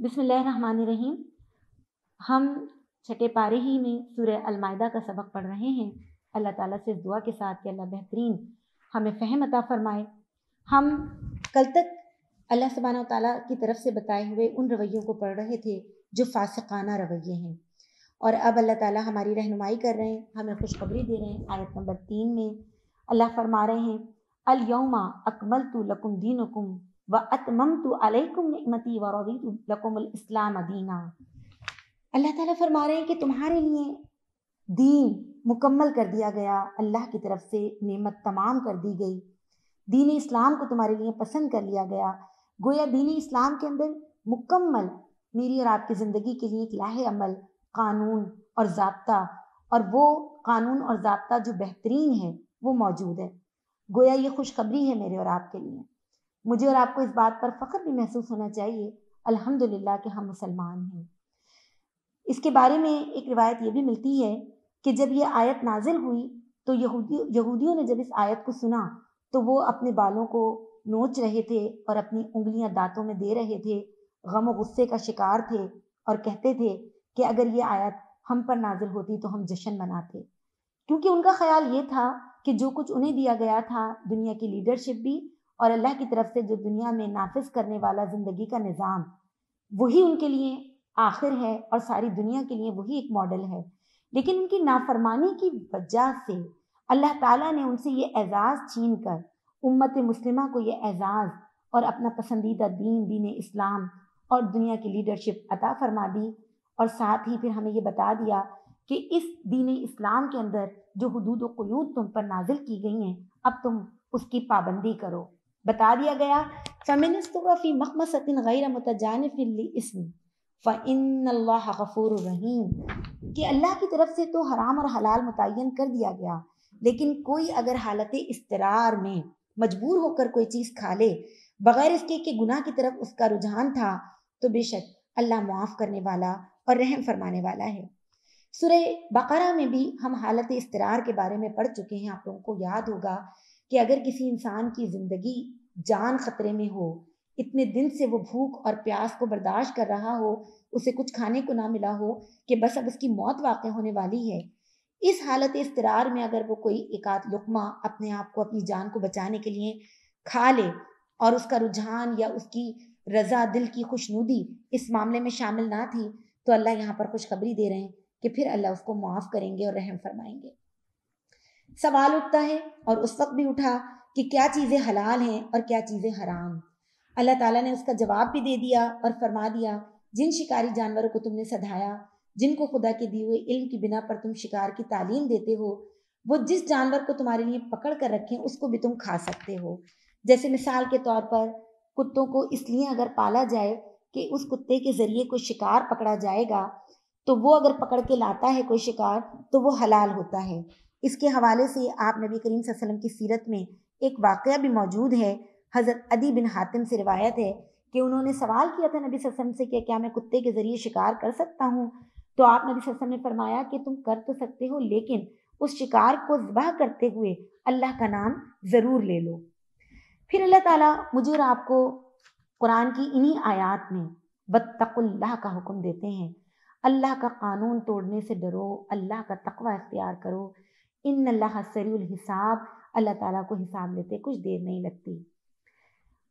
बिस्मिल्लाहिर्रहमानिर्रहीम। हम छठे पारे ही में सूर्य अलमायदा का सबक पढ़ रहे हैं। अल्लाह ताला से दुआ के साथ कि अल्लाह बेहतरीन हमें फ़हम अता फ़रमाए। हम कल तक अल्लाह सुबहाना ताला की तरफ़ से बताए हुए उन रवैयों को पढ़ रहे थे जो फासकाना रवैये हैं। और अब अल्लाह ताला हमारी रहनुमाई कर रहे हैं, हमें खुशखबरी दे रहे हैं आयत नंबर तीन में। अल्लाह फरमा रहे हैं अल यौमा अकमल तो लकुम दीनकुम अल्लाह ताला रहे तुम्हारे लिए दीन मुकम्मल कर दिया गया अल्लाह की तरफ़ से नेमत तमाम कर दी गई दीन इस्लाम को तुम्हारे लिए पसंद कर लिया गया गोया दीन इस्लाम के अंदर मुकम्मल मेरी और आपकी ज़िंदगी के लिए एक लाह अमल कानून और जबता और वो कानून और जबता जो बेहतरीन है वो मौजूद है गोया ये खुशखबरी है मेरे और आपके लिए मुझे और आपको इस बात पर फ़ख्र भी महसूस होना चाहिए, अल्हम्दुलिल्लाह कि हम मुसलमान हैं। इसके बारे में एक रिवायत ये भी मिलती है कि जब ये आयत नाजिल हुई तो यहूदी, यहूदियों ने जब इस आयत को सुना तो वो अपने बालों को नोच रहे थे और अपनी उंगलियाँ दांतों में दे रहे थे, गम गुस्से का शिकार थे और कहते थे कि अगर ये आयत हम पर नाजिल होती तो हम जश्न मनाते। क्योंकि उनका ख्याल ये था कि जो कुछ उन्हें दिया गया था, दुनिया की लीडरशिप भी और अल्लाह की तरफ़ से जो दुनिया में नाफिज करने वाला ज़िंदगी का निज़ाम, वही उनके लिए आखिर है और सारी दुनिया के लिए वही एक मॉडल है। लेकिन उनकी नाफरमानी की वजह से अल्लाह ताला ने उनसे ये एजाज़ छीन कर, उम्मत मुस्लिमा को ये एजाज़ और अपना पसंदीदा दीन दीन इस्लाम और दुनिया की लीडरशिप अता फरमा दी और साथ ही फिर हमें ये बता दिया कि इस दीन इस्लाम के अंदर जो हदूद क़यूद तुम पर नाजिल की गई हैं, अब तुम उसकी पाबंदी करो। बता दिया गया, फ़ेमिनिस्ट फ़ी मखमसतिन गैर मुतजानफ़िल इसम फ़िन गफ़ूर रहीम। कि अल्लाह की तरफ़ से तो हराम और हलाल मुतन कर दिया गया, लेकिन कोई अगर हालत इसतरार में मजबूर होकर कोई चीज़ खा ले, बगैर इसके कि गुनाह की तरफ़ उसका रुझान था तो बेशक अल्लाह मुआफ़ करने वाला और रहम फरमाने वाला है। सुरह बकरा में भी हम हालत इसतरार के बारे में पढ़ चुके हैं, आप लोगों को याद होगा कि अगर किसी इंसान की ज़िंदगी जान ख़तरे में हो, इतने दिन से वो भूख और प्यास को बर्दाश्त कर रहा हो, उसे कुछ खाने को ना मिला हो कि बस अब उसकी मौत वाक़ होने वाली है, इस हालत इस्तरार में अगर वो कोई एक आध लुकमा अपने आप को, अपनी जान को बचाने के लिए खा ले और उसका रुझान या उसकी रजा दिल की खुशनुदी इस मामले में शामिल ना थी तो अल्लाह यहाँ पर खुशखबरी दे रहे हैं कि फिर अल्लाह उसको मुआफ़ करेंगे और रहम फरमाएँगे। सवाल उठता है और उस वक्त भी उठा कि क्या चीज़ें हलाल हैं और क्या चीज़ें हराम। अल्लाह ताला ने उसका जवाब भी दे दिया और फरमा दिया, जिन शिकारी जानवरों को तुमने सधाया, जिनको खुदा के दिए हुए इल्म की बिना पर तुम शिकार की तालीम देते हो, वो जिस जानवर को तुम्हारे लिए पकड़ कर रखें, उसको भी तुम खा सकते हो। जैसे मिसाल के तौर पर, कुत्तों को इसलिए अगर पाला जाए कि उस कुत्ते के ज़रिए कोई शिकार पकड़ा जाएगा तो वो अगर पकड़ के लाता है कोई शिकार तो वो हलाल होता है। इसके हवाले से आप नबी करीम वसल्लम की सीरत में एक वाक़ भी मौजूद है। हज़रत अदी बिन हातिम से रिवायत है कि उन्होंने सवाल किया था नबी वसम से कि क्या मैं कुत्ते के ज़रिए शिकार कर सकता हूँ? तो आप नबी वसम ने फरमाया कि तुम कर तो सकते हो, लेकिन उस शिकार को ज़बह करते हुए अल्लाह का नाम ज़रूर ले लो। फिर अल्लाह ताला मुझे और आपको कुरान की इन्हीं आयात में बतकुल्लाह का हुक्म देते हैं। अल्लाह का कानून तोड़ने से डरो, अल्लाह का तकवा इख्तियार करो इन अल्लाह सरील हिसाब, अल्लाह ताला को हिसाब लेते कुछ देर नहीं लगती।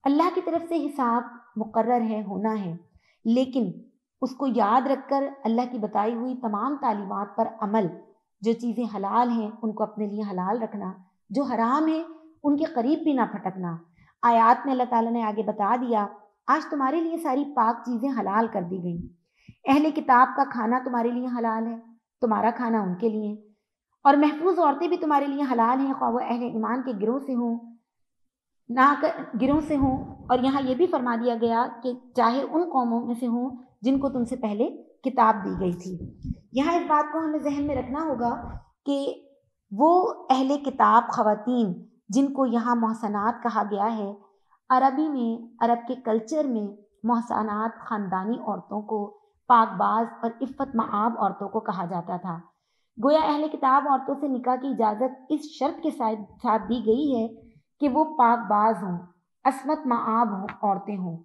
अल्लाह की तरफ़ से हिसाब मुकर्र है, होना है, लेकिन उसको याद रखकर अल्लाह की बताई हुई तमाम तालीमत पर अमल, जो चीज़ें हलाल हैं, उनको अपने लिए हलाल रखना, जो हराम है, उनके करीब भी ना फटकना आयात में अल्लाह ताला ने आगे बता दिया, आज तुम्हारे लिए सारी पाक चीज़ें हलाल कर दी गई। अहले किताब का खाना तुम्हारे लिए हलाल है, तुम्हारा खाना उनके लिए और महफूज औरतें भी तुम्हारे लिए हलाल हैं ख्वा अहले ईमान के गिरोह से हों, ना कर, गिरोह से हों। और यहाँ ये भी फरमा दिया गया कि चाहे उन कौमों में से हों जिनको तुमसे पहले किताब दी गई थी। यहाँ इस बात को हमें जहन में रखना होगा कि वो अहले किताब, ख़वातीन, जिनको यहाँ मोहसनात कहा गया है, अरबी में, अरब के कल्चर में मोहसनात ख़ानदानी औरतों को, पाकबाज और इफ़्फ़त माब औरतों को कहा जाता था। गोया अहले किताब औरतों से निकाह की इजाज़त इस शर्त के साथ साथ दी गई है कि वो पाकबाज हों, असमत माब हों, औरतें हों।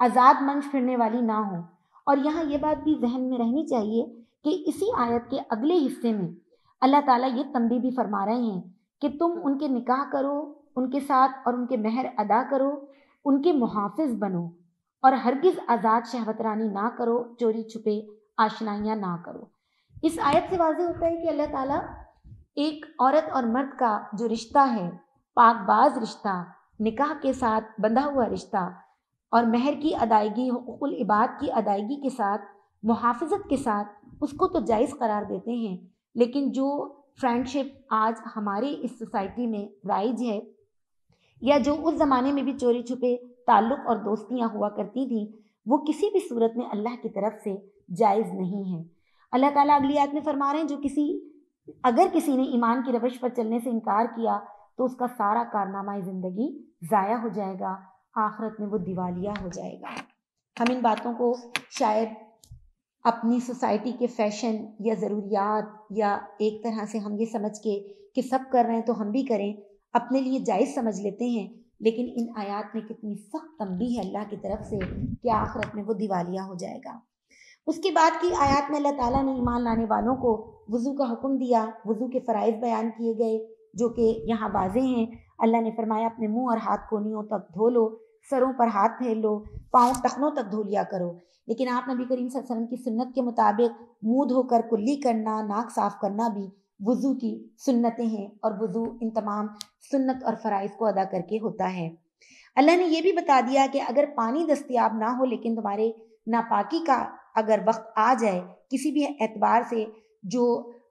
आज़ाद मंच फिरने वाली ना हों। और यहाँ ये बात भी जहन में रहनी चाहिए कि इसी आयत के अगले हिस्से में अल्लाह ताला ये तंबी भी फरमा रहे हैं कि तुम उनके निकाह करो, उनके साथ और उनके महर अदा करो, उनके मुहाफ़ बनो और हरगिज़ आज़ाद शहवतरानी ना करो, चोरी छुपे, आशनाइयाँ ना करो। इस आयत से वाजह होता है कि अल्लाह ताला एक औरत और मर्द का जो रिश्ता है, पाकबाज रिश्ता, निकाह के साथ बंधा हुआ रिश्ता और महर की अदायगी इबाद की अदायगी के साथ मुहाफ़त के साथ उसको तो जायज़ करार देते हैं। लेकिन जो फ्रेंडशिप आज हमारे इस सोसाइटी में राइज है या जो उस ज़माने में भी चोरी छुपे ताल्लुक़ और दोस्तियाँ हुआ करती थी, वो किसी भी सूरत में अल्लाह की तरफ़ से जायज़ नहीं है। अल्लाह ताला अगली आयत में फरमा रहे हैं, जो किसी, अगर किसी ने ईमान की रवश पर चलने से इनकार किया तो उसका सारा कारनामा ज़िंदगी ज़ाया हो जाएगा, आखरत में वो दिवालिया हो जाएगा। हम इन बातों को शायद अपनी सोसाइटी के फ़ैशन या ज़रूरियात या एक तरह से हम ये समझ के कि सब कर रहे हैं तो हम भी करें, अपने लिए जायज़ समझ लेते हैं, लेकिन इन आयात में कितनी सख्त तंबी है अल्लाह की तरफ़ से कि आखरत में वो दिवालिया हो जाएगा। उसके बाद की आयात में अल्लाह ताला ने ईमान लाने वालों को वज़ू का हुक्म दिया, वज़ू के फ़रज़ बयान किए गए, जो कि यहाँ वाजे हैं। अल्लाह ने फरमाया, अपने मुँह और हाथ कोनियों तक धो लो, सरों पर हाथ फेर लो, पाँव टखनों तक धो लिया करो। लेकिन आप नबी करीम वसल्लम की सुन्नत के मुताबिक मुँह धोकर, कुल्ली करना, नाक साफ़ करना भी वज़ू की सुन्नतें हैं और वज़ू इन तमाम सुन्नत और फ़रज़ को अदा करके होता है। अल्लाह ने यह भी बता दिया कि अगर पानी दस्तियाब ना हो, लेकिन तुम्हारे नापाकी का अगर वक्त आ जाए, किसी भी एतबार से जो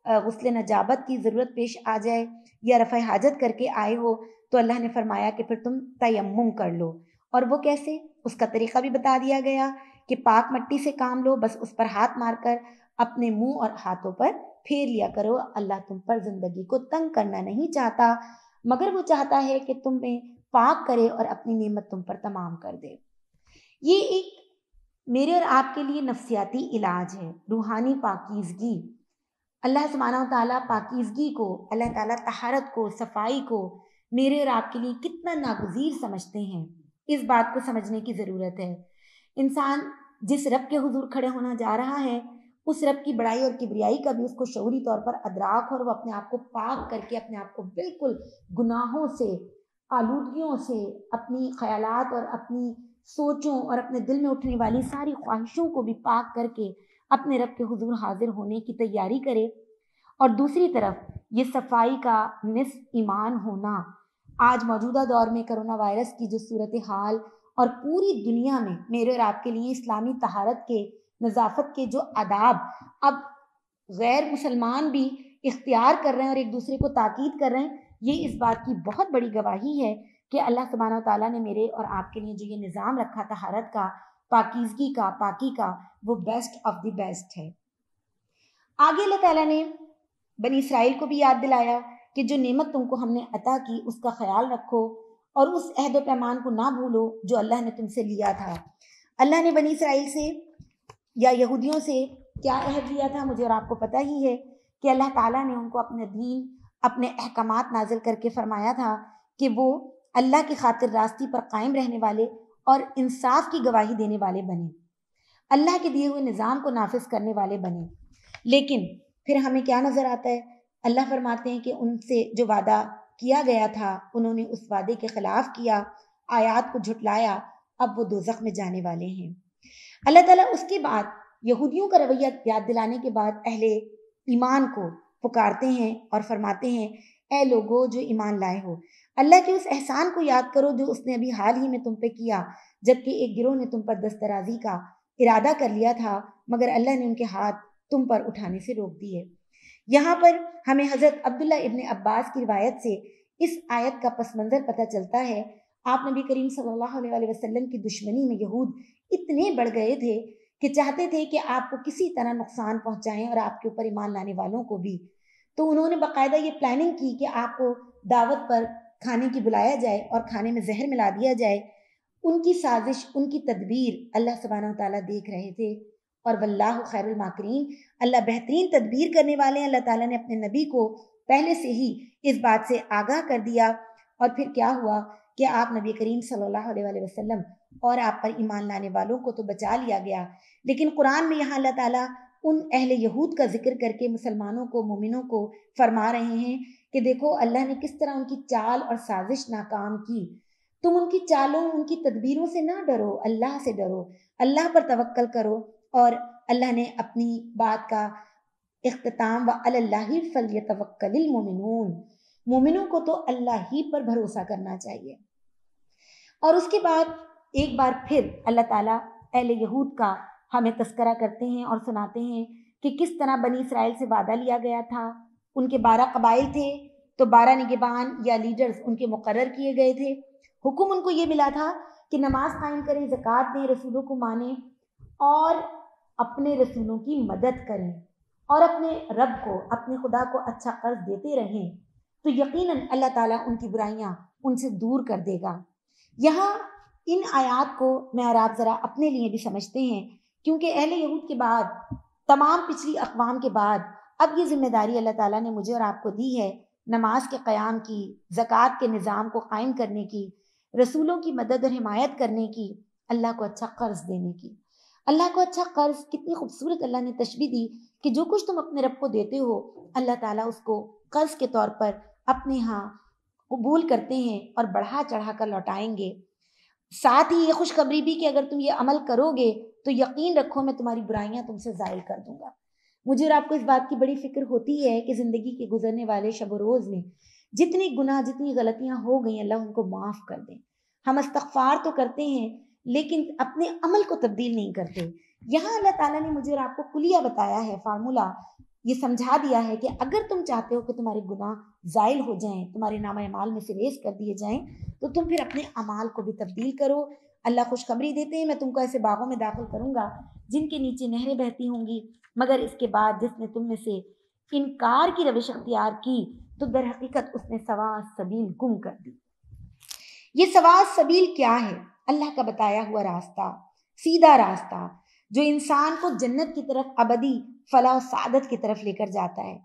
गसल नजाबत की ज़रूरत पेश आ जाए या रफ़ हाजत करके आए हो तो अल्लाह ने फरमाया कि फिर तुम तयम कर लो। और वो कैसे? उसका तरीक़ा भी बता दिया गया कि पाक मट्टी से काम लो, बस उस पर हाथ मारकर अपने मुँह और हाथों पर फेर लिया करो। अल्लाह तुम पर ज़िंदगी को तंग करना नहीं चाहता, मगर वो चाहता है कि तुम्हें पाक करे और अपनी नेमत तुम पर तमाम कर दे। ये एक मेरे और आपके लिए नफसियाती इलाज है। रूहानी पाकिजगी। अल्लाह सुबहाना ताला पाकिजगी को, अल्लाह ताला तहारत को, सफ़ाई को मेरे और आपके लिए कितना नागजीर समझते हैं। इस बात को समझने की ज़रूरत है। इंसान जिस रब के हुजूर खड़े होना जा रहा है, उस रब की बड़ाई और किबरियाई का भी उसको शौरी तौर पर अदराक और वो अपने आप को पाक करके, अपने आप को बिल्कुल गुनाहों से आलूदगियों से, अपनी ख्यालात और अपनी सोचों और अपने दिल में उठने वाली सारी ख्वाहिशों को भी पाक करके अपने रब के हुजूर हाजिर होने की तैयारी करे। और दूसरी तरफ़, ये सफ़ाई का निस ईमान होना। आज मौजूदा दौर में करोना वायरस की जो सूरत हाल और पूरी दुनिया में मेरे और आपके लिए इस्लामी तहारत के, नज़ाफ़त के जो आदाब, अब गैर मुसलमान भी इख्तियार कर रहे हैं और एक दूसरे को ताकीद कर रहे हैं, ये इस बात की बहुत बड़ी गवाही है कि अल्लाह सुबहाना ताला ने मेरे और आपके लिए जो ये निज़ाम रखा था हरत का, पाकिजगी का, पाकी का, वो बेस्ट ऑफ़ द बेस्ट है। आगे अल्लाह ताला ने बनी इसराइल को भी याद दिलाया कि जो नेमत तुमको हमने अता की, उसका ख्याल रखो और उस अहद पैमान को ना भूलो जो अल्लाह ने तुमसे लिया था। अल्लाह ने बनी इसराइल से या यहूदियों से क्या अहद लिया था, मुझे और आपको पता ही है कि अल्लाह ताला ने उनको अपने दीन, अपने अहकाम नाजिल करके फरमाया था कि वो अल्लाह की खातिर रास्ते पर कायम रहने वाले और इंसाफ की गवाही देने वाले बने। अल्लाह के दिए हुए निज़ाम को नाफिज करने वाले बने। लेकिन फिर हमें क्या नज़र आता है? अल्लाह फरमाते हैं कि उनसे जो वादा किया गया था, उन्होंने उस वादे के ख़िलाफ़ किया, आयात को झुटलाया, अब वो दो में जाने वाले हैं। अल्लाह ताला उसके बाद, यहूदियों का रवैया याद दिलाने के बाद अहले ईमान को पुकारते हैं और फरमाते हैं, ए लोगो, जो ईमान लाए हो अल्लाह के उस एहसान को याद करो जो उसने अभी हाल ही में तुम पे किया, जबकि एक गिरोह ने तुम पर दस्तराजी का इरादा कर लिया था, मगर अल्लाह ने उनके हाथ तुम पर उठाने से रोक दिए। यहाँ पर हमें हज़रत अब्दुल्ला इब्न अब्बास की रिवायत से इस आयत का पस मंज़र पता चलता है। आप नबी करीम सल्लल्लाहु अलैहि वसल्लम की दुश्मनी में यहूद इतने बढ़ गए थे कि चाहते थे कि आपको किसी तरह नुकसान पहुंचाएँ और आपके ऊपर ईमान लाने वालों को भी। तो उन्होंने बाकायदा ये प्लानिंग की कि आपको दावत पर खाने की बुलाया जाए और खाने में जहर मिला दिया जाए, उनकी साजिश, उनकी तदबीर अल्लाह सुबहाना ताला देख रहे थे। और वल्लाह खैरमाकरीन अल्लाह बेहतरीन तदबीर करने वाले हैं। अल्लाह ताला ने अपने नबी को पहले से ही इस बात से आगाह कर दिया। और फिर क्या हुआ कि आप नबी करीम सल्लल्लाहु अलैहि वसल्लम और आप पर ईमान लाने वालों को तो बचा लिया गया। लेकिन कुरान में यहाँ अल्लाह ताला उन अहले यहूद का ज़िक्र करके मुसलमानों को, मोमिनों को फरमा रहे हैं कि देखो, अल्लाह ने किस तरह उनकी चाल और साजिश नाकाम की। तुम उनकी चालों, उनकी तदबीरों से ना डरो, अल्लाह से डरो। अल्लाह पर तवक्ल करो और अल्लाह ने अपनी बात का अख्ताम व अल्लाह फल तवक्लिन मोमिनों को तो अल्लाह ही पर भरोसा करना चाहिए। और उसके बाद एक बार फिर अल्लाह ताला अहले यहूद का हमें तस्करा करते हैं और सुनाते हैं कि किस तरह बनी इसराइल से वादा लिया गया था। उनके बारह कबाइल थे तो बारह निगबान या लीडर्स उनके मुकर किए गए थे। हुक्म उनको ये मिला था कि नमाज़ कायम करें, ज़क़़त दें, रसूलों को माने और अपने रसूलों की मदद करें और अपने रब को, अपने खुदा को अच्छा कर्ज देते रहें। तो यकीनन अल्लाह ताला उनकी बुराइयाँ उनसे दूर कर देगा। यहाँ इन आयात को मैं और आप ज़रा अपने लिए भी समझते हैं, क्योंकि अहल यहूद के बाद, तमाम पिछली अकवाम के बाद अब ये ज़िम्मेदारी अल्लाह ताला ने मुझे और आपको दी है, नमाज़ के क़याम की, ज़क़़त के निज़ाम को कायम करने की, रसूलों की मदद और हिमायत करने की, अल्लाह को अच्छा कर्ज देने की। अल्लाह को अच्छा कर्ज, कितनी खूबसूरत अल्लाह ने तशबी दी कि जो कुछ तुम अपने रब को देते हो, अल्लाह ताला उसको कर्ज के तौर पर अपने यहाँ कबूल करते हैं और बढ़ा चढ़ा कर लौटाएँगे। साथ ही ये खुशखबरी भी कि अगर तुम ये अमल करोगे तो यकीन रखो मैं तुम्हारी बुराइयाँ तुमसे ज़ाहिर कर दूँगा। मुझे और आपको इस बात की बड़ी फ़िक्र होती है कि ज़िंदगी के गुजरने वाले शब रोज़ में जितनी गुनाह, जितनी गलतियाँ हो गई, अल्लाह उनको माफ़ कर दें। हम इस्तफार तो करते हैं, लेकिन अपने अमल को तब्दील नहीं करते। यहाँ अल्लाह ताला ने मुझे और आपको कुलिया बताया है, फार्मूला ये समझा दिया है कि अगर तुम चाहते हो कि तुम्हारे गुनाह ज़ायल हो जाएँ, तुम्हारे नाम अमाल में से रेस कर दिए जाएँ तो तुम फिर अपने अमाल को भी तब्दील करो अल्लाह खुशखबरी देते हैं, मैं तुमको ऐसे बागों में दाखिल करूँगा, जिनके नीचे नहरें बहती होंगी। मगर इसके बाद जिसने तुम में से इनकार की रविश अख्तियार की तो दर हकीकत उसने सवास सबील गुम कर दी। ये सवास सबील क्या है? अल्लाह का बताया हुआ रास्ता, सीधा रास्ता, जो इंसान को जन्नत की तरफ़ अबदी, फला सादत की तरफ़ लेकर जाता है।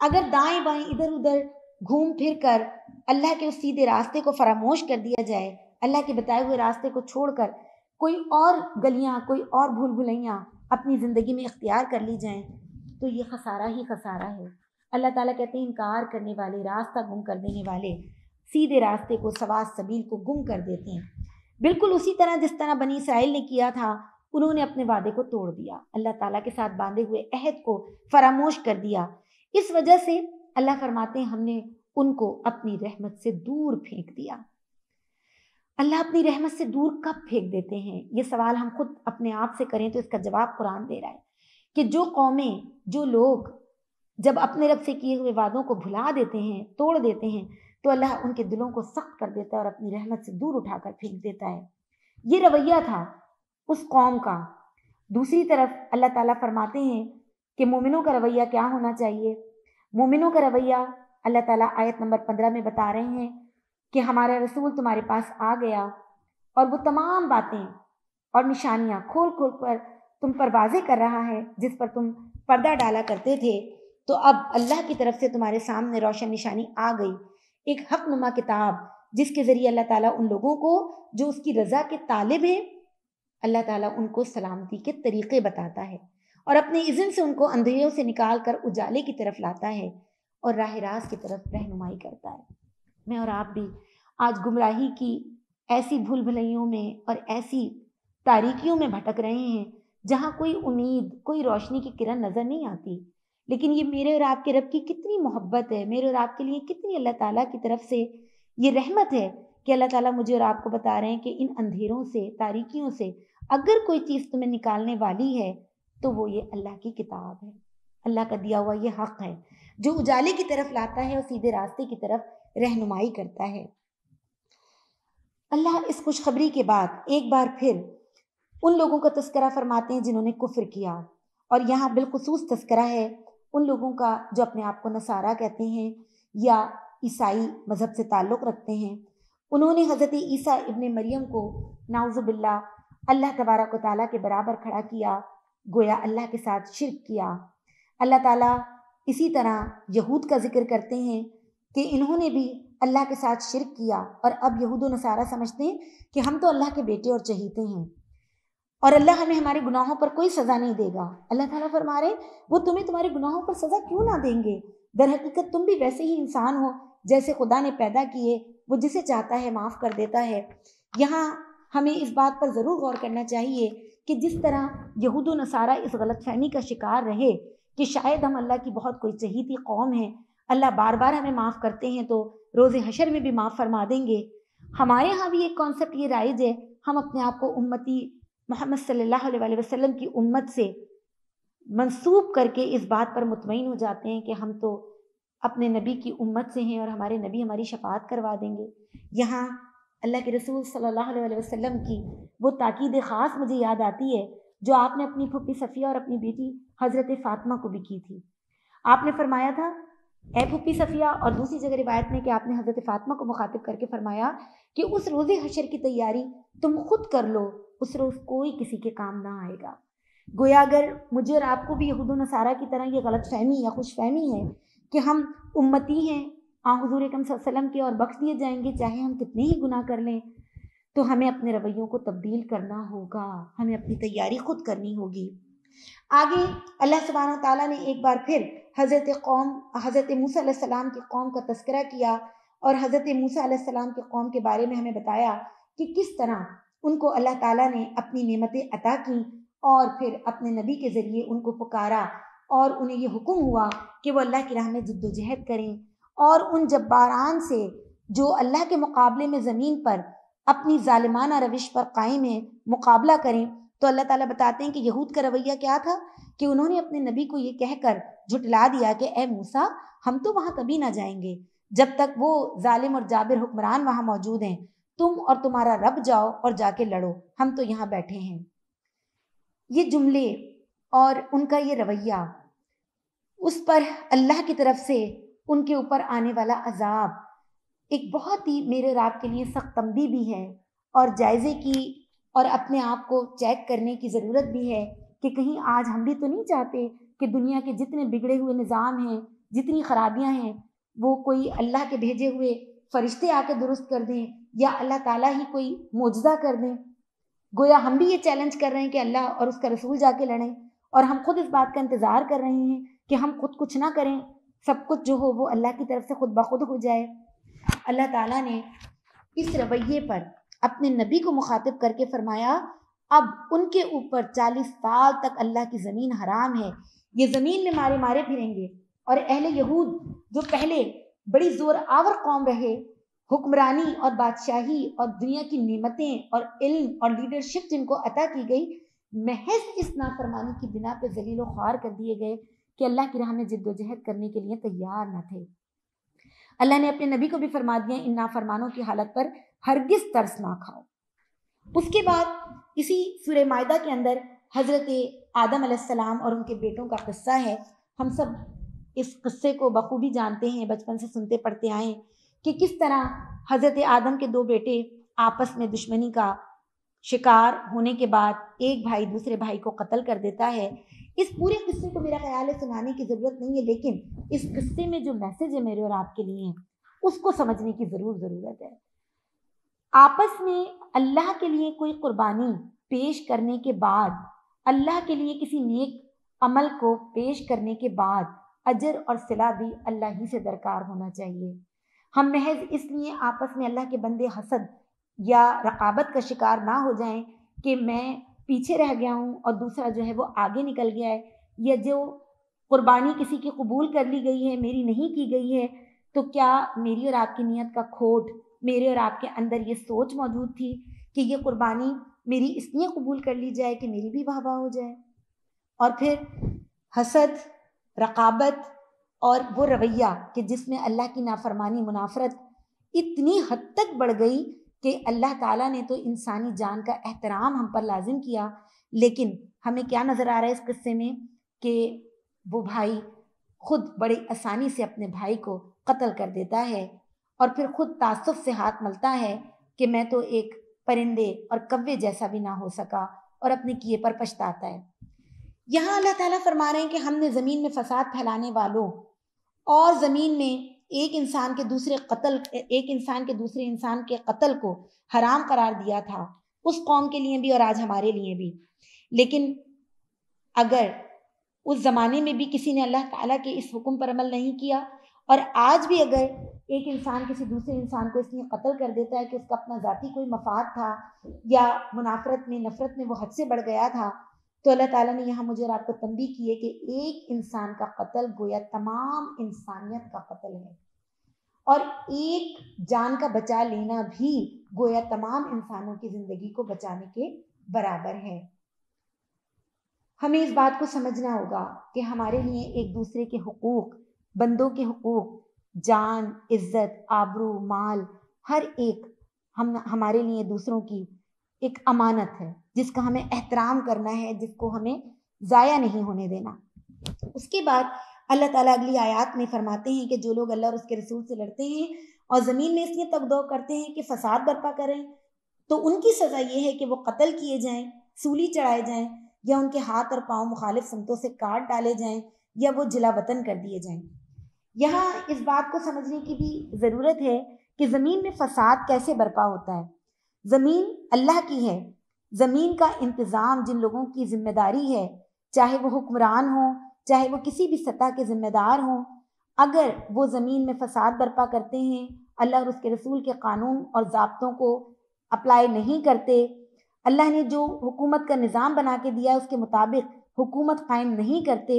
अगर दाएँ बाएँ इधर उधर घूम फिर कर अल्लाह के उस सीधे रास्ते को फरामोश कर दिया जाए अल्लाह के बताए हुए रास्ते को छोड़कर कोई और गलियाँ, कोई और भूल भुलैयाँ अपनी ज़िंदगी में इख्तियार कर ली जाएँ तो ये खसारा ही खसारा है। अल्लाह ताला कहते हैं, इनकार करने वाले, रास्ता गुम कर देने वाले सीधे रास्ते को सवास सबील को गुम कर देते हैं। बिल्कुल उसी तरह जिस तरह बनी इसराइल ने किया था, उन्होंने अपने वादे को तोड़ दिया। अल्लाह ताला के साथ बांधे हुए अहद को फरामोश कर दिया। इस वजह से अल्लाह फरमाते हैं, हमने उनको अपनी रहमत से दूर फेंक दिया। अल्लाह अपनी रहमत से दूर कब फेंक देते हैं? ये सवाल हम खुद अपने आप से करें तो इसका जवाब कुरान दे रहा है कि जो कौमें, जो लोग जब अपने रब से किए हुए वादों को भुला देते हैं, तोड़ देते हैं तो अल्लाह उनके दिलों को सख्त कर देता है और अपनी रहमत से दूर उठाकर फेंक देता है। ये रवैया था उस कौम का। दूसरी तरफ़ अल्लाह ताला फरमाते हैं कि मोमिनों का रवैया क्या होना चाहिए? मोमिनों का रवैया अल्लाह ताला आयत नंबर पंद्रह में बता रहे हैं कि हमारा रसूल तुम्हारे पास आ गया और वो तमाम बातें और निशानियाँ खोल खोल कर तुम पर वाजे कर रहा है, जिस पर तुम पर्दा डाला करते थे तो अब अल्लाह की तरफ़ से तुम्हारे सामने रोशन निशानी आ गई। एक हक नुमा किताब, जिसके ज़रिए अल्लाह ताला उन लोगों को, जो उसकी रज़ा के तालिब हैं, अल्लाह ताला उनको सलामती के तरीक़े बताता है और अपने इज़न से उनको अंधेरों से निकाल कर उजाले की तरफ़ लाता है और राह रास की तरफ़ रहनुमाई करता है। मैं और आप भी आज गुमराही की ऐसी भूल भुलैयों में और ऐसी तारीकियों में भटक रहे हैं, जहाँ कोई उम्मीद, कोई रोशनी की किरण नज़र नहीं आती। लेकिन ये मेरे और आपके रब की कितनी मोहब्बत है, मेरे और आपके लिए कितनी अल्लाह ताला की तरफ़ से ये रहमत है कि अल्लाह ताला मुझे और आपको बता रहे हैं कि इन अंधेरों से तारीकियों से अगर कोई चीज़ तुम्हें निकालने वाली है तो वो ये अल्लाह की किताब है। अल्लाह का दिया हुआ ये हक है जो उजाले की तरफ़ लाता है और सीधे रास्ते की तरफ़ रहनुमाई करता है। अल्लाह इस खुशखबरी के बाद एक बार फिर उन लोगों का तस्करा फरमाते हैं जिन्होंने कुफ्र किया। और यहाँ बिलखसूस तस्करा है उन लोगों का जो अपने आप को नसारा कहते हैं या ईसाई मज़हब से ताल्लुक़ रखते हैं। उन्होंने हज़रत ईसा इब्ने मरियम को नाउज़बिल्ला अल्लाह तबारक ताली के बराबर खड़ा किया, गोया अल्लाह के साथ शिरक किया। अल्लाह ताला इसी तरह यहूद का ज़िक्र करते हैं कि इन्होंने भी अल्लाह के साथ शिरक किया और अब यहूद नसारा समझते हैं कि हम तो अल्लाह के बेटे और चहीते हैं। और अल्लाह हमें हमारे गुनाहों पर कोई सज़ा नहीं देगा। अल्लाह ताला फरमा रहे वो तुम्हें तुम्हारे गुनाहों पर सज़ा क्यों ना देंगे? दर हकीकत तुम भी वैसे ही इंसान हो, जैसे खुदा ने पैदा किए, वो जिसे चाहता है माफ़ कर देता है। यहाँ हमें इस बात पर ज़रूर गौर करना चाहिए कि जिस तरह यहूद नसारा इस गलत फहमी का शिकार रहे कि शायद हम अल्लाह की बहुत कोई चहीती कौम है। अल्लाह बार बार हमें माफ़ करते हैं तो रोज़ हशर में भी माफ़ फरमा देंगे। हमारे यहाँ भी एक कॉन्सेप्ट ये राइज है, हम अपने आप को उम्मती मोहम्मद सल्लल्लाहु अलैहि वसल्लम की उम्मत से मंसूब करके इस बात पर मुतमिन हो जाते हैं कि हम तो अपने नबी की उम्मत से हैं और हमारे नबी हमारी शफात करवा देंगे। यहाँ अल्लाह के रसूल सल्लल्लाहु अलैहि वसल्लम की वो ताकीद ख़ास मुझे याद आती है जो आपने अपनी फुप्पी सफ़िया और अपनी बेटी हज़रत फ़ातिमा को भी की थी। आपने फरमाया था ए फुप्पी सफ़िया, और दूसरी जगह रिवायत में कि आपने हज़रत फ़ातिमा को मुखातिब करके फरमाया कि उस रोज़े हशर की तैयारी तुम खुद कर लो, उस रोज़ कोई किसी के काम ना आएगा। गोया अगर मुझे और आपको भी यहूद नसारा की तरह ये गलत फहमी या खुश फहमी है कि हम उम्मती हैं, आ हजूर कम वसल्लम के और बख्श दिए जाएँगे, चाहे हम कितने ही गुनाह कर लें तो हमें अपने रवैयों को तब्दील करना होगा। हमें अपनी तैयारी खुद करनी होगी। आगे अल्लाह सुबहान ताला ने एक बार फिर हज़रत कौम, हज़रत मूसा की कौम का तस्करा किया और हज़रत मूसा सलाम के कौम के बारे में हमें बताया कि किस तरह उनको अल्लाह ताला ने अपनी नेमतें अता की और फिर अपने नबी के ज़रिए उनको पुकारा और उन्हें ये हुक्म हुआ कि वो अल्लाह की राह में जद्दोजहद करें और उन जब्बारान से जो अल्लाह के मुकाबले में ज़मीन पर अपनी ालिमाना रविश पर कायम है, मुकाबला करें। तो अल्लाह ताला बताते हैं कि यहूद का रवैया क्या था? कि उन्होंने अपने नबी को ये कहकर झुटला दिया कि, ए मूसा, हम तो वहाँ कभी ना जाएँगे। जब तक वो जालिम और जाबिर हुक्मरान वहाँ मौजूद हैं, तुम और तुम्हारा रब जाओ और जाके लड़ो। हम तो यहाँ बैठे हैं। ये जुमले और उनका ये रवैया, उस पर अल्लाह की तरफ़ से उनके ऊपर आने वाला अजाब एक बहुत ही मेरे और आपके लिए सख्त तंबी भी है और जायज़े की और अपने आप को चेक करने की ज़रूरत भी है कि कहीं आज हम भी तो नहीं चाहते कि दुनिया के जितने बिगड़े हुए निज़ाम हैं, जितनी खराबियाँ हैं, वो कोई अल्लाह के भेजे हुए फरिश्ते आके दुरुस्त कर दें या अल्लाह ताला ही कोई मुजदा कर दें। गोया हम भी ये चैलेंज कर रहे हैं कि अल्लाह और उसका रसूल जाके लड़ें और हम खुद इस बात का इंतज़ार कर रहे हैं कि हम खुद कुछ ना करें, सब कुछ जो हो वो अल्लाह की तरफ़ से खुद ब खुद हो जाए। अल्लाह ताला ने इस रवैये पर अपने नबी को मुखातिब करके फरमाया, अब उनके ऊपर चालीस साल तक अल्लाह की ज़मीन हराम है। ये ज़मीन में मारे मारे फिरेंगे। और अहले यहूद, जो पहले बड़ी ज़ोर आवर कौम रहे, हुक्मरानी और बादशाही और दुनिया की नियमतें और इल्म और लीडरशिप जिनको अता की गई, महज इस नाफरमानी की बिना पे जलील ख्वार कर दिए गए कि अल्लाह की राह में जिद्दोजहद करने के लिए तैयार न थे। अल्लाह ने अपने नबी को भी फरमा दिया, इन नाफरमानों की हालत पर हरगिज तरस ना खाओ। उसके बाद इसी सूर्य मायदा के अंदर हज़रत आदम सलाम और उनके बेटों का किस्सा है। हम सब इस किस्से को बखूबी जानते हैं, बचपन से सुनते पढ़ते आए कि किस तरह हज़रत आदम के दो बेटे आपस में दुश्मनी का शिकार होने के बाद एक भाई दूसरे भाई को कत्ल कर देता है। इस पूरे किस्से को मेरा ख्याल है सुनाने की ज़रूरत नहीं है, लेकिन इस किस्से में जो मैसेज है मेरे और आपके लिए, उसको समझने की ज़रूर ज़रूरत है। आपस में अल्लाह के लिए कोई कुर्बानी पेश करने के बाद, अल्लाह के लिए किसी नेक अमल को पेश करने के बाद अजर और सिला भी अल्लाह ही से दरकार होना चाहिए। हम महज इसलिए आपस में अल्लाह के बंदे हसद या रकाबत का शिकार ना हो जाएँ कि मैं पीछे रह गया हूँ और दूसरा जो है वो आगे निकल गया है। या जो कुर्बानी किसी की कबूल कर ली गई है, मेरी नहीं की गई है तो क्या मेरी और आपकी नीयत का खोट, मेरे और आपके अंदर ये सोच मौजूद थी कि ये कुर्बानी मेरी इसलिए कबूल कर ली जाए कि मेरी भी वाह हो जाए? और फिर हसद, रकाबत और वो रवैया कि जिसमें अल्लाह की नाफरमानी, मुनाफरत इतनी हद तक बढ़ गई कि अल्लाह ताला ने तो इंसानी जान का एहतराम हम पर लाजिम किया, लेकिन हमें क्या नज़र आ रहा है इस किस्से में कि वो भाई खुद बड़ी आसानी से अपने भाई को कत्ल कर देता है और फिर खुद तासुफ से हाथ मलता है कि मैं तो एक परिंदे और कव्वे जैसा भी ना हो सका और अपने किए पर पछताता है। यहाँ अल्लाह ताला फरमा रहे हैं कि हमने ज़मीन में फसाद फैलाने वालों और ज़मीन में एक इंसान के दूसरे कत्ल, एक इंसान के दूसरे इंसान के कत्ल को हराम करार दिया था, उस कौम के लिए भी और आज हमारे लिए भी। लेकिन अगर उस ज़माने में भी किसी ने अल्लाह ताला के इस हुक्म पर अमल नहीं किया, और आज भी अगर एक इंसान किसी दूसरे इंसान को इसलिए कत्ल कर देता है कि उसका अपना ज़ाती कोई मफाद था या मुनाफरत में, नफ़रत में वो हद से बढ़ गया था तो अल्लाह ताला ने यहाँ मुझे और आपको तंबी की है कि एक इंसान का कत्ल गोया तमाम इंसानियत का कत्ल है। और एक जान का बचा लेना भी गोया तमाम इंसानों की ज़िंदगी को बचाने के बराबर है। हमें इस बात को समझना होगा कि हमारे लिए एक दूसरे के हकूक़, बंदों के हकूक़, जान, इज़्ज़त, आबरू, माल, हर एक हम, हमारे लिए दूसरों की एक अमानत है, जिसका हमें एहतराम करना है, जिसको हमें ज़ाया नहीं होने देना। उसके बाद अल्लाह ताला अगली आयत में फरमाते हैं कि जो लोग अल्लाह और उसके रसूल से लड़ते हैं और ज़मीन में इसलिए तकदो करते हैं कि फसाद बर्पा करें तो उनकी सज़ा ये है कि वो कत्ल किए जाएँ, सूली चढ़ाए जाएँ, या उनके हाथ और पाँव मुखालिफ समतों से काट डाले जाएँ, या वो जिला वतन कर दिए जाएँ। यहाँ इस बात को समझने की भी ज़रूरत है कि ज़मीन में फसाद कैसे बर्पा होता है। ज़मीन अल्लाह की है। ज़मीन का इंतज़ाम जिन लोगों की ज़िम्मेदारी है, चाहे वो हुक्मरान हो, चाहे वो किसी भी सतह के ज़िम्मेदार हों, अगर वो ज़मीन में फसाद बर्पा करते हैं, अल्लाह और उसके रसूल के कानून और ज़ाब्तों को अप्लाई नहीं करते, अल्लाह ने जो हुकूमत का निज़ाम बना के दिया उसके मुताबिक हुकूमत कायम नहीं करते,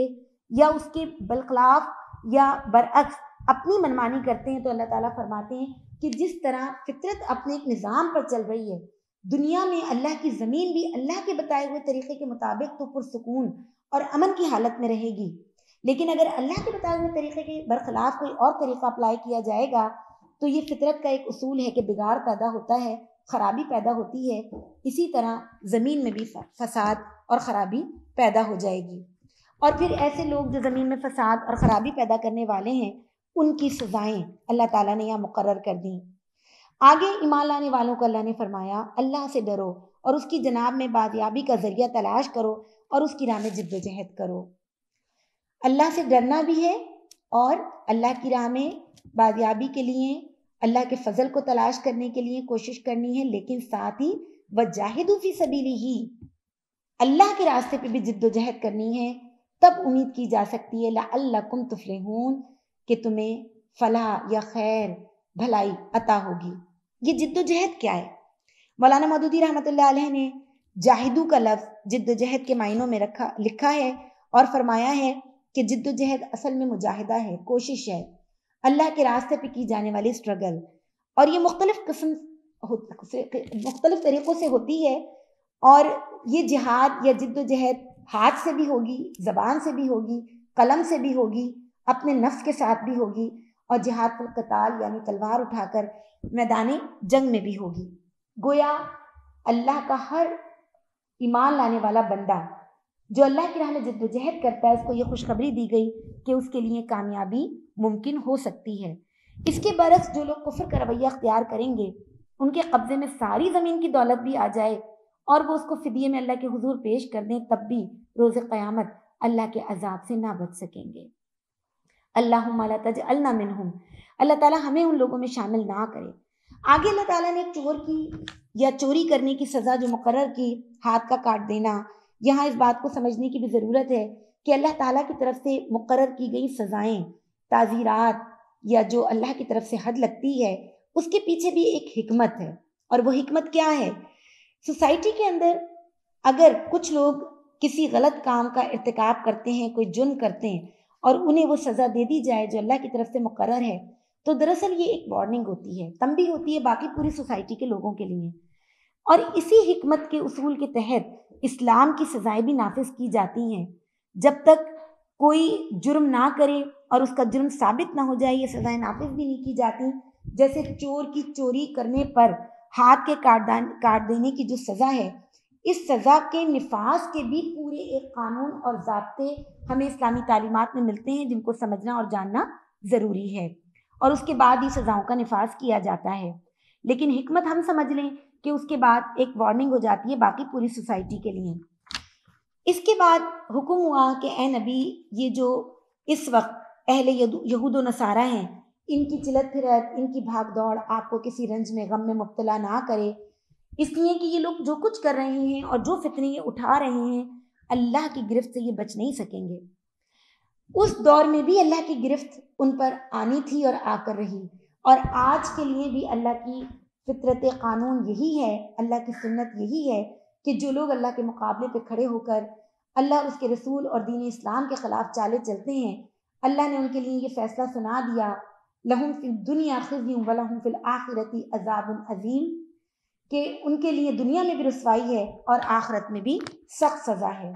या उसके बलखलाफ या बरअक्स अपनी मनमानी करते हैं तो अल्लाह ताला फरमाते हैं कि जिस तरह फितरत अपने एक निज़ाम पर चल रही है, दुनिया में अल्लाह की ज़मीन भी अल्लाह के बताए हुए तरीके के मुताबिक तो पुरसकून और अमन की हालत में रहेगी। लेकिन अगर अल्लाह के बताए हुए तरीके के बरखलाफ कोई और तरीका अप्लाई किया जाएगा तो ये फितरत का एक असूल है कि बिगाड़ पैदा होता है, ख़राबी पैदा होती है, इसी तरह ज़मीन में भी फसाद और ख़राबी पैदा हो जाएगी। और फिर ऐसे लोग जो ज़मीन में फसाद और ख़राबी पैदा करने वाले हैं उनकी सज़ाएँ अल्लाह ताला ने यहाँ मुकर कर दी। आगे ईमान लाने वालों को अल्लाह ने फरमाया, अल्लाह से डरो और उसकी जनाब में बादियाबी का ज़रिया तलाश करो और उसकी राह में जद्दोजहद करो। अल्लाह से डरना भी है और अल्लाह की राह में बादियाबी के लिए, अल्लाह के फजल को तलाश करने के लिए कोशिश करनी है, लेकिन साथ ही वह जाहिदूफी सबीली ही अल्लाह के रास्ते पे भी जिद्दोजहद करनी है, तब उम्मीद की जा सकती है, ला अल्लाह तुफलहून कि तुम्हें फलाह या खैर भलाई अता होगी। ये जिद्दोजहद क्या है? मौलाना मदूदी रहमत ने जाहिदू का लफ्ज़ जिद्दोजहद के मायनों में रखा, लिखा है और फरमाया है कि जिद्दोजहद असल में मुजाहिदा है, कोशिश है। अल्लाह के रास्ते पे की जाने वाली स्ट्रगल। और ये मुख्तलिफ़ किस्म मुख्तलिफ़ तरीक़ों से होती है और ये जिहाद या जिद्दोजहद हाथ से भी होगी, ज़बान से भी होगी, कलम से भी होगी अपने नफ्स के साथ भी होगी और जिहाद पर कताल यानी तलवार उठाकर मैदानी जंग में भी होगी। गोया अल्लाह का हर ईमान लाने वाला बंदा, जो अल्लाह की राह में जद्दोजहद करता है, उसको ये खुशखबरी दी गई कि उसके लिए कामयाबी मुमकिन हो सकती है। इसके बरस जो लोग कुफर का रवैया अख्तियार करेंगे, उनके कब्ज़े में सारी ज़मीन की दौलत भी आ जाए और वो उसको फिदिये में अल्लाह के हुजूर पेश कर दें, तब भी रोज़ क़यामत अल्लाह के अजाब से ना बच सकेंगे। अल्लाह तज अल्ला मिनहुम। अल्लाह ताला हमें उन लोगों में शामिल ना करे। आगे अल्लाह ताला ने चोर की या चोरी करने की सज़ा जो मुकर की, हाथ का काट देना, यहाँ इस बात को समझने की भी ज़रूरत है कि अल्लाह ताला की तरफ़ से मुकर की गई सज़ाएँ, ताज़ीरात या जो अल्लाह की तरफ़ से हद लगती है, उसके पीछे भी एक हिकमत है। और वो हिकमत क्या है? सोसाइटी के अंदर अगर कुछ लोग किसी गलत काम का इरतकब करते हैं, कोई जुर्म करते हैं और उन्हें वो सज़ा दे दी जाए जो अल्लाह की तरफ़ से मुकर है। तो दरअसल ये एक वार्निंग होती है, तंबी होती है बाकी पूरी सोसाइटी के लोगों के लिए। और इसी हमत के उसूल के तहत इस्लाम की सज़ाएँ भी नाफिज की जाती हैं। जब तक कोई जुर्म ना करे और उसका जुर्म साबित ना हो जाए, ये सज़ाएँ नाफिज भी नहीं की जाती। जैसे चोर की चोरी करने पर हाथ के काट काट देने की जो सज़ा है इस सज़ा के नफाज के भी पूरे एक कानून और जबते हमें इस्लामी तालीमत में मिलते हैं, जिनको समझना और जानना ज़रूरी है। और उसके बाद ही सज़ाओं का नफाज किया जाता है। लेकिन हमत हम समझ लें कि उसके बाद एक वार्निंग हो जाती है बाकी पूरी सोसाइटी के लिए। इसके बाद हुक्म हुआ कि ए नबी, ये जो इस वक्त अहले यहूद नसारा हैं, इनकी चिलत फिरत, इनकी भाग दौड़ आपको किसी रंज में, गम में मुबतला ना करे इसलिए कि ये लोग जो कुछ कर रहे हैं और जो फितने ये उठा रहे हैं, अल्लाह की गिरफ्त से ये बच नहीं सकेंगे। उस दौर में भी अल्लाह की गिरफ्त उन पर आनी थी और आकर रही। और आज के लिए भी अल्लाह की फितरत क़ानून यही है, अल्लाह की सुन्नत यही है कि जो लोग अल्लाह के मुकाबले पे खड़े होकर अल्लाह उसके रसूल और दीन इस्लाम के ख़िलाफ़ चाले चलते हैं, अल्लाह ने उनके लिए ये फ़ैसला सुना दिया, लहम फिल दुनिया खजी वलहम फिल आखिरती अजाब अजीम। कि उनके लिए दुनिया में भी रसवाई है और आखरत में भी सख्त सज़ा है।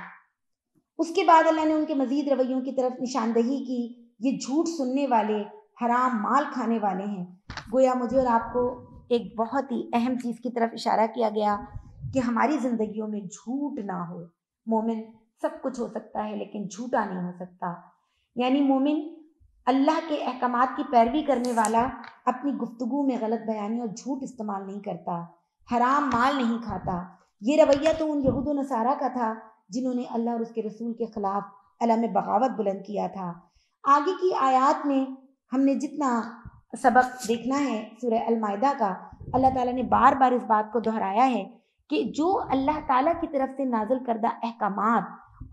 उसके बाद अल्लाह ने उनके मज़ीद रवैयों की तरफ़ निशानदही की। ये झूठ सुनने वाले, हराम माल खाने वाले हैं। गोया मुझे और आपको एक बहुत ही अहम चीज़ की तरफ़ इशारा किया गया कि हमारी ज़िंदगियों में झूठ ना हो। मोमिन सब कुछ हो सकता है, लेकिन झूठा नहीं हो सकता। यानी मोमिन अल्लाह के अहकाम की पैरवी करने वाला अपनी गुफ्तगु में गलत बयानी और झूठ इस्तेमाल नहीं करता। हराम माल नहीं खाता। ये रवैया तो उन यहूद नसारा का था, जिन्होंने अल्लाह और उसके रसूल के ख़िलाफ़ अल्लाह में बगावत बुलंद किया था। आगे की आयात में हमने जितना सबक देखना है सूर्य अलमायदा का, अल्लाह ताला ने बार बार इस बात को दोहराया है कि जो अल्लाह ताला की तरफ़ से नाजल करदा अहकाम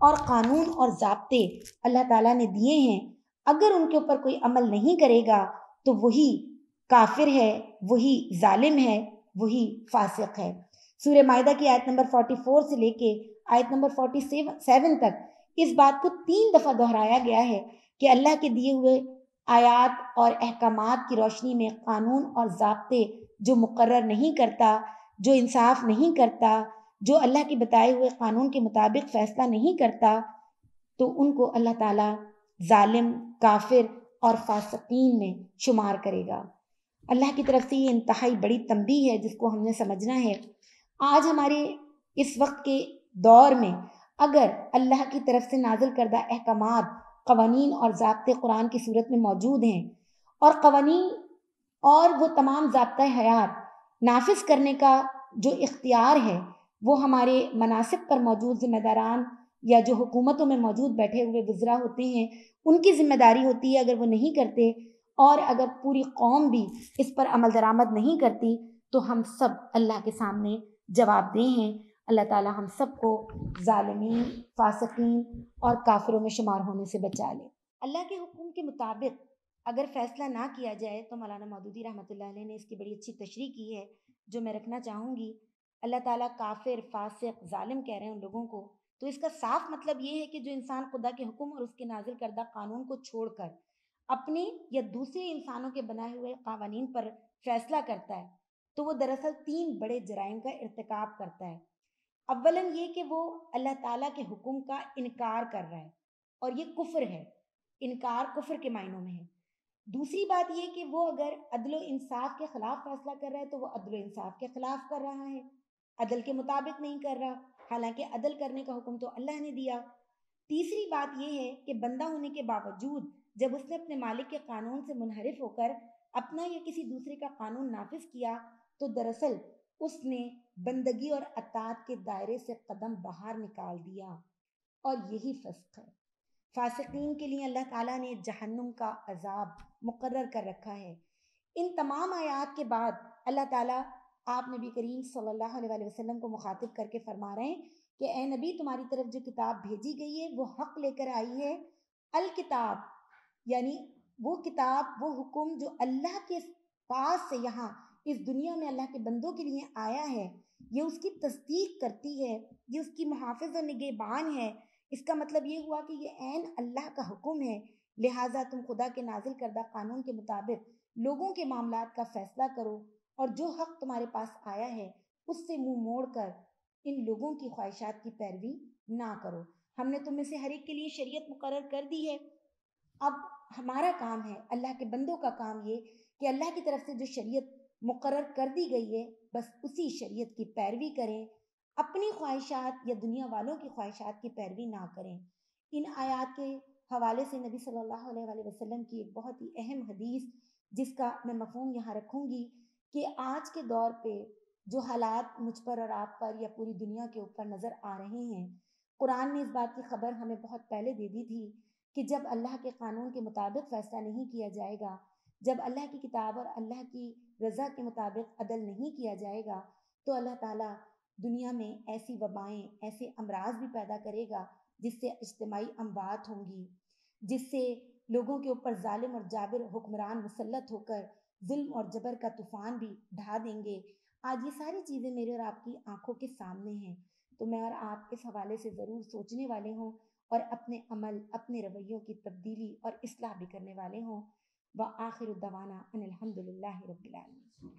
और क़ानून और जबते अल्लाह ताला ने दिए हैं, अगर उनके ऊपर कोई अमल नहीं करेगा तो वही काफिर है, वही जालिम है वही फासिक है। सूर्य मायदा की आयत नंबर 44 से लेके आयत नंबर 47 तक इस बात को तीन दफ़ा दोहराया गया है कि अल्लाह के दिए हुए आयात और अहकाम की रोशनी में कानून और जबते जो मुकर नहीं करता, जो इंसाफ नहीं करता, जो अल्लाह के बताए हुए कानून के मुताबिक फ़ैसला नहीं करता तो उनको अल्लाह ताला जालिम, काफिर और फासकीन में शुमार करेगा। अल्लाह की तरफ़ से ये इंतहाई बड़ी तंबी है जिसको हमने समझना है। आज हमारे इस वक्त के दौर में अगर अल्लाह की तरफ़ से नाजिल करदा अहकाम कवानीन और जबते कुरान की सूरत में मौजूद हैं और कवानीन और वो तमाम जबता हयात नाफिज करने का जो इख्तियार है, वो हमारे मनासिब पर मौजूद ज़िम्मेदारान या जो हुकूमतों में मौजूद बैठे हुए गुजरा होते हैं, उनकी ज़िम्मेदारी होती है अगर वो नहीं करते और अगर पूरी कौम भी इस पर अमल दरामद नहीं करती तो हम सब अल्लाह के सामने जवाबदेह हैं। अल्लाह ताला हम सबको ालमीन फासकीन और काफिरों में शुमार होने से बचा ले। अल्लाह के हुक्म के मुताबिक अगर फ़ैसला ना किया जाए तो मौलाना मौदूदी रहमत ने इसकी बड़ी अच्छी तशरी की है, जो मैं रखना चाहूँगी। अल्लाह ताला काफिर, फासिक ालिम कह रहे हैं उन लोगों को। तो इसका साफ़ मतलब ये है कि जो इंसान खुदा के हुक्म और उसके नाजिल करदा कानून को छोड़कर अपने या दूसरे इंसानों के बनाए हुए कवानीन पर फैसला करता है तो वो दरअसल तीन बड़े जराइम का इरतकब करता है। अव्वलन ये कि वो अल्लाह ताला के हुक्म का इनकार कर रहा है, और ये कुफ्र है, इनकार कुफ्र के मायनों में है। दूसरी बात ये कि वो अगर अदल इंसाफ के ख़िलाफ़ फैसला कर रहा है तो वो अदल इंसाफ के ख़िलाफ़ कर रहा है, अदल के मुताबिक नहीं कर रहा। हालाँकि अदल करने का हुक्म तो अल्लाह ने दिया। तीसरी बात यह है कि बंदा होने के बावजूद जब उसने अपने मालिक के कानून से मुनहरफ होकर अपना या किसी दूसरे का कानून नाफिज किया तो दरअसल उसने बंदगी और अतात के दायरे से कदम बाहर निकाल दिया। और यही फस्क है। फासिकीन के लिए अल्लाह ताला ने जहन्नुम का अजाब मुकर्र कर रखा है। इन तमाम आयात के बाद अल्लाह ताला आप नबी करीम सल्लल्लाहु अलैहि वसल्लम को मुखातिब करके फरमा रहे हैं कि ए नबी, तुम्हारी तरफ़ जो किताब भेजी गई है, वो हक लेकर आई है। अल किताब यानी वो किताब, वो हुक्म जो अल्लाह के पास से यहाँ इस दुनिया में अल्लाह के बंदों के लिए आया है, ये उसकी तस्दीक करती है, ये उसकी मुहाफ़ और निगेबान है। इसका मतलब ये हुआ कि ये एन अल्लाह का हुक्म है। लिहाजा तुम खुदा के नाजिल करदा कानून के मुताबिक लोगों के मामला का फ़ैसला करो और जो हक तुम्हारे पास आया है, उससे मुँह मोड़ कर इन लोगों की ख्वाहिशात की पैरवी ना करो। हमने तुम्हें से हर एक के लिए शरीयत मुकर कर दी है। अब हमारा काम है, अल्लाह के बंदों का काम ये कि अल्लाह की तरफ़ से जो शरीयत मुकर कर दी गई है, बस उसी शरीयत की पैरवी करें, अपनी ख्वाहिशात या दुनिया वालों की ख्वाहिशात की पैरवी ना करें। इन आयात के हवाले से नबी सल्लल्लाहु अलैहि वसल्लम की एक बहुत ही अहम हदीस, जिसका मैं मफहम यहाँ रखूँगी कि आज के दौर पे जो हालात मुझ पर और आप पर या पूरी दुनिया के ऊपर नज़र आ रहे हैं, कुरान ने इस बात की खबर हमें बहुत पहले दे दी थी कि जब अल्लाह के कानून के मुताबिक फ़ैसला नहीं किया जाएगा, जब अल्लाह की किताब और अल्लाह की रज़ा के मुताबिक अदल नहीं किया जाएगा तो अल्लाह ताला दुनिया में ऐसी वबाएँ, ऐसे अमराज भी पैदा करेगा जिससे इज्तमाही अमवात होंगी, जिससे लोगों के ऊपर जालिम और जाबिर हुक्मरान मुसलत होकर जुल्म और जबर का तूफ़ान भी ढा देंगे। आज ये सारी चीज़ें मेरे और आपकी आँखों के सामने हैं तो मैं और आप इस हवाले से ज़रूर सोचने वाले हों और अपने अमल, अपने रवैयों की तब्दीली और असलाह भी करने वाले हों। व आखिर दवाना अनिलहमदिल्ला रबालमीन